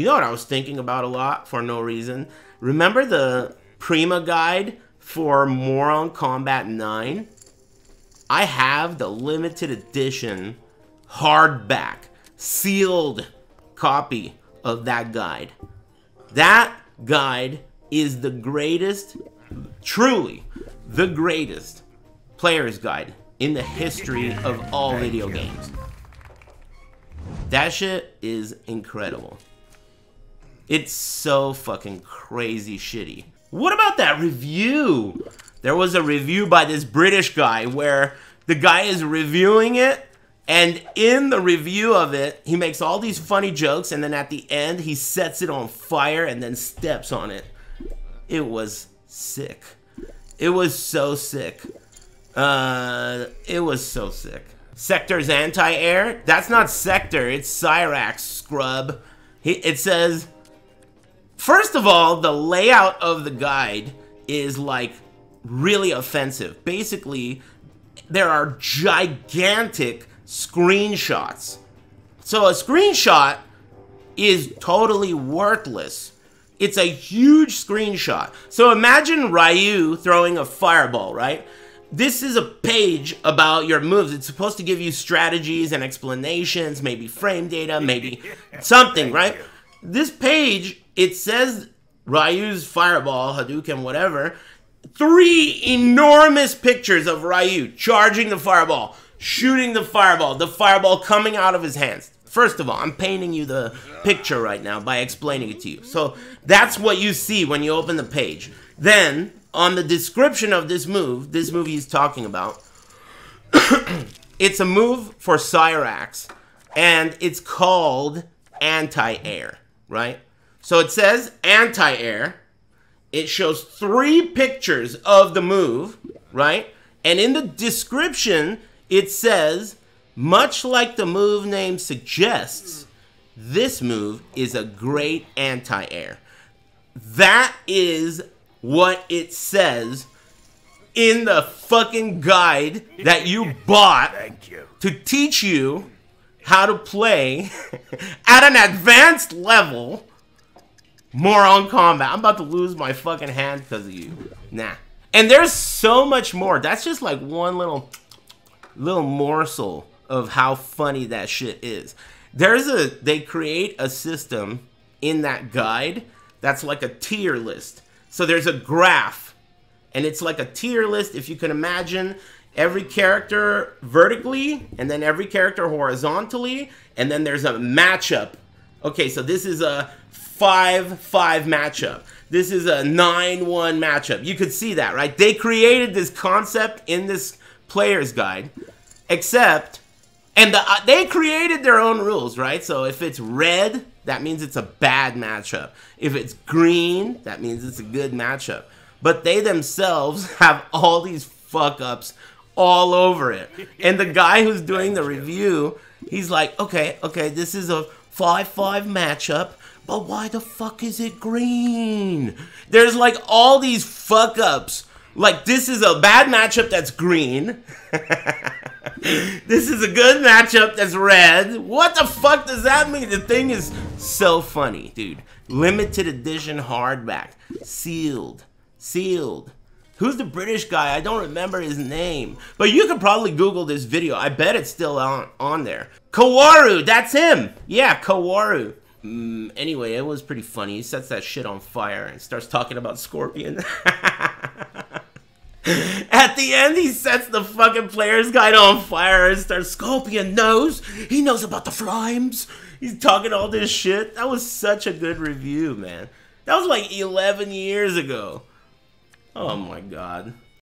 You know what I was thinking about a lot for no reason? Remember the Prima guide for Moron Combat 9? I have the limited edition hardback sealed copy of that guide. That guide is the greatest, truly the greatest player's guide in the history of all video games. That shit is incredible. It's so fucking crazy shitty. What about that review? There was a review by this British guy where the guy is reviewing it and in the review of it, he makes all these funny jokes, and then at the end, he sets it on fire and then steps on it. It was sick. It was so sick. Uh, it was so sick. Sektor's anti-air? That's not Sektor, it's Cyrax, scrub. He, it says, first of all, the layout of the guide is like really offensive. Basically, there are gigantic screenshots. So a screenshot is totally worthless. It's a huge screenshot. So imagine Ryu throwing a fireball, right? This is a page about your moves. It's supposed to give you strategies and explanations, maybe frame data, maybe something, right? This page, it says Ryu's fireball, Hadouken, whatever. Three enormous pictures of Ryu charging the fireball shooting the fireball, the fireball coming out of his hands. First of all, I'm painting you the picture right now by explaining it to you. So that's what you see when you open the page. Then, on the description of this move, this move he's talking about, it's a move for Cyrax, and it's called anti-air, right? So it says anti-air. It shows three pictures of the move, right? And in the description, it says, much like the move name suggests, this move is a great anti-air. That is what it says in the fucking guide that you bought you. to teach you how to play at an advanced level Moron Combat. I'm about to lose my fucking hand because of you. Nah. And there's so much more. That's just like one little little morsel of how funny that shit is. There's a they create a system in that guide that's like a tier list. So there's a graph and it's like a tier list if you can imagine every character vertically and then every character horizontally and then there's a matchup. Okay, so this is a 5-5 matchup. This is a 9-1 matchup. You could see that, right? They created this concept in this player's guide, except, and the, uh, they created their own rules, right? So if it's red, that means it's a bad matchup. If it's green, that means it's a good matchup. But they themselves have all these fuck ups all over it. And the guy who's doing the review, he's like, okay, okay, this is a 5 5 matchup but why the fuck is it green? There's like all these fuck ups like this is a bad matchup that's green. this is a good matchup that's red. What the fuck does that mean? The thing is so funny, dude. Limited edition hardback. Sealed. Sealed. Who's the British guy? I don't remember his name. But you can probably Google this video. I bet it's still on, on there. Kaworu, that's him. Yeah, Kawaru. Mm, anyway, it was pretty funny. He sets that shit on fire and starts talking about Scorpion. At the end, he sets the fucking player's guide on fire and starts. Scorpion knows. He knows about the flames. He's talking all this shit. That was such a good review, man. That was like 11 years ago. Oh my god.